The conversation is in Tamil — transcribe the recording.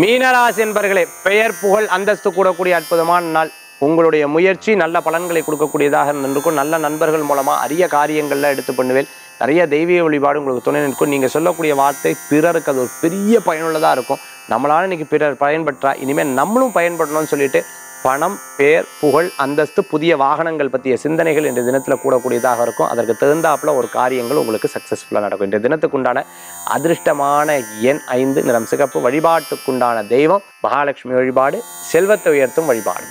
மீனராசி என்பர்களே பெயர் புகழ் அந்தஸ்து கூடக்கூடிய அற்புதமான நாள். உங்களுடைய முயற்சி நல்ல பலன்களை கொடுக்கக்கூடியதாக நின்றுக்கும் நல்ல நண்பர்கள் மூலமாக அரிய காரியங்கள்லாம் எடுத்து பண்ணுவேன். நிறைய தெய்வீக வழிபாடு உங்களுக்கு துணை நிற்கும். நீங்கள் சொல்லக்கூடிய வார்த்தை பிறருக்கு அது ஒரு பெரிய பயனுள்ளதாக இருக்கும். நம்மளால இன்னைக்கு பிறர் பயன்பற்றா இனிமேல் நம்மளும் பயன்படணும்னு சொல்லிட்டு பணம் பேர் புகழ் அந்தஸ்து புதிய வாகனங்கள் பற்றிய சிந்தனைகள் இன்றைய தினத்தில் கூடக்கூடியதாக இருக்கும். அதற்கு தகுந்தாப்புல ஒரு காரியங்கள் உங்களுக்கு சக்ஸஸ்ஃபுல்லாக நடக்கும். இன்றைய தினத்துக்குண்டான அதிர்ஷ்டமான எண் ஐந்து நிறம் சிகப்பு வழிபாட்டுக்குண்டான தெய்வம் மகாலட்சுமி வழிபாடு செல்வத்தை உயர்த்தும் வழிபாடு.